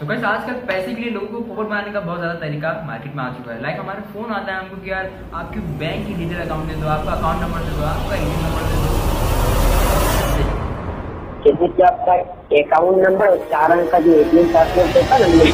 तो कैसे आजकल पैसे के लिए लोगों को पॉकेट बनाने का बहुत ज़्यादा तरीका मार्केट में आ चुका है। लाइक हमारे फ़ोन आता है हमको कि यार आपकी बैंक की डिटेल अकाउंट दे दो आपका अकाउंट नंबर दे दो आपका ईमेल नंबर दे दो। कि आपका अकाउंट नंबर और चार अंक का जो एटीएम पासवर्ड होता है ना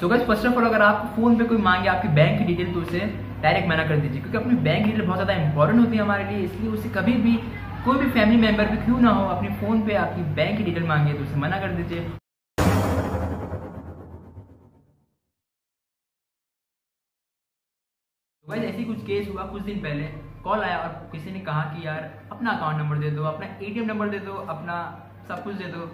so guys first of all अगर आप फ़ोन पे कोई मांगे आपकी बैंक की डिटेल तो उसे डायरेक्ट मना कर दीजिए, क्योंकि अपनी बैंक डिटेल बहुत ज़्यादा इंपॉर्टेंट होती है हमारे लिए, इसलिए उसे कभी भी कोई भी फैमिली मेंबर भी क्यों ना हो, अपने फ़ोन पे आपकी बैंक की डिटेल मांगे तो उसे मना कर दीजिए। तो ऐसी कुछ केस हुआ कुछ दिन पहले कॉल आया और किसी ने कहा कि यार, अपना अकाउंट नंबर दे दो, अपना एटीएम नंबर दे दो, अपना सब कुछ दे दो।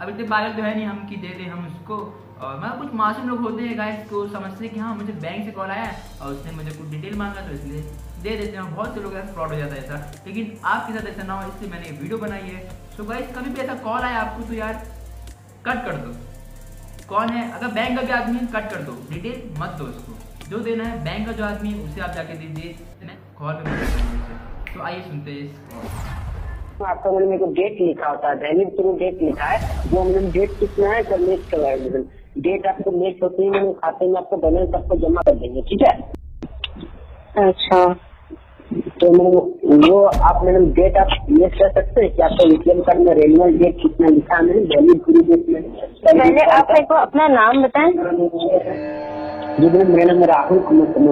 अब इतने पागल तो है नहीं, हम कि दे दे, हम उसको और मतलब कुछ मासूम लोग होते हैं गाइस को समझते हैं कि हाँ मुझे बैंक से कॉल आया और उसने मुझे कुछ डिटेल मांगा तो इसलिए दे देते हैं। बहुत से लोग ऐसा फ्रॉड हो जाता है ऐसा। लेकिन आपके साथ ऐसा ना हो, इसलिए मैंने ये वीडियो बनाई है। सो गाइस कभी भी ऐसा कॉल आया आपको तो यार कट कर दो। कौन है? अगर बैंक का भी आदमी कट कर दो। डिटेल मत दो उसको। जो देना है बैंक का जो आदमी उसे आप जाके दीजिए। कॉल पे करेंगे उससे। तो आइए सुनते हैं इस आपका मैंने मेरे को डेट लिखा होता है दैनिक थ्रू डेट लिखा है वो मैंने डेट कितना है कर नेक्स्ट करवाया मैडम डेट आपको नेक्स्ट होते ही मैंने खाते में आपको बैलेंस आपको जमा कर देंगे ठीक है? अच्छा। तो मैडम वो आप मैडम डेट आप ये कर सकते हैं कि आपको एटीएम कार्ड में रेनुअल डेट कितना लिखा है मैंने दैनिक थ्रू डेट में। पहले आप मेरे को अपना नाम बताएँ। जी मैडम मेरा नाम राहुल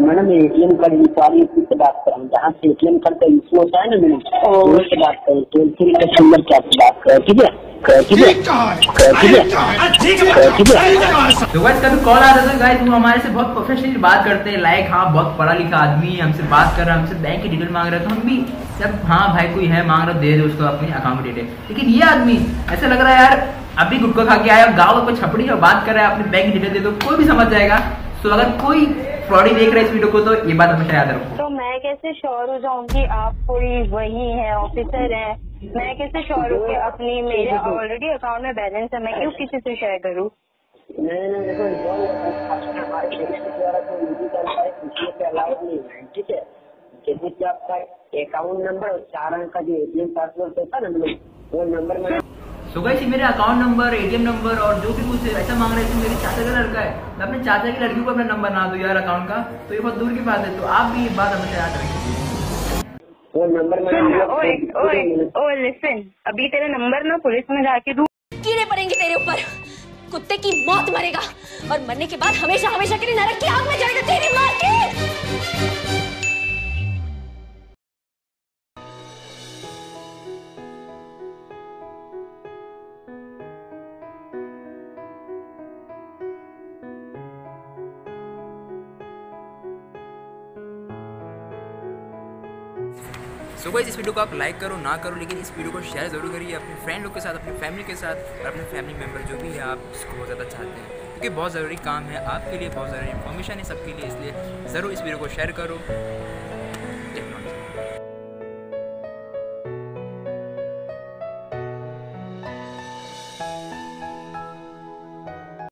मैडम मैं एटीएम कार्ड इंक्वायरी से बात कर रहा हूँ। जहाँ से एटीएम कार्ड का इशू होता है ना मैडम वहीं से बात कर। रहा टोल फ्री कस्टमर क्या बात कर ठीक है? ठीक है? ठीक है? ठीक है? तो गाइस कभी कॉल आता था गाइस वो हमारे से बहुत प्रोफेशनली बात करते हैं। लाइक हाँ बहुत पढ़ा लिखा आदमी है हमसे बात कर रहा है हमसे बैंक की डिटेल मांग रहा है। तो हम भी जब हाँ भाई कोई है मांग रहा दे दे उसको अपनी अकाउंट डिटेल लेकिन ये आदमी ऐसा लग रहा है यार अभी गुटखा खा के आया गाँव को छपड़ी और बात कर रहा है अपनी बैंक की डिटेल दे दो कोई भी समझ जाएगा। तो अगर कोई फ्रॉडी देख रहा है इस वीडियो को तो ये बात हमेशा याद रखो। तो मैं कैसे श्योर हो जाऊँ कि आप कोई वही है ऑफिसर है? मैं कैसे श्योर हूँ कि अपनी मेरे ऑलरेडी अकाउंट में बैलेंस है? मैं क्यों किसी से शेयर करूँ? से ठीक है जैसे कि आपका अकाउंट नंबर और चार अंक का जो एटीएम पासवर्ड होता है ना वो नंबर में सो गाइस ये मेरे अकाउंट नंबर एटीएम नंबर और जो भी कुछ ऐसा मांग रहे थे मेरे चाचा का लड़का है मैं अपने चाचा की लड़की को अपना नंबर ना दूँ यार अकाउंट का तो ये बहुत दूर की बात है तो आप भी ये बात हमेशा याद रखिए वो नंबर में सुन ओए ओए ओए लिसन अभी तेरा नंबर ना पुलिस में जाके दूँ कीड़े पड़ेंगे तेरे ऊपर। कुत्ते की मौत मरेगा। और मरने के बाद हमेशा हमेशा के लिए नरक की आग में जाएगा तेरी माँ की। सो गाइस इस वीडियो को आप लाइक करो, ना करो, लेकिन इस वीडियो को शेयर ज़रूर करिए अपने फ्रेंड लोग के साथ, अपनी फैमिली के साथ और अपने फैमिली मेंबर जो भी है आप उसको बहुत ज़्यादा चाहते हैं। क्योंकि बहुत ज़रूरी काम है आपके लिए, बहुत ज़रूरी इन्फॉर्मेशन है सबके लिए, इसलिए ज़रूर इस वीडियो को शेयर करो।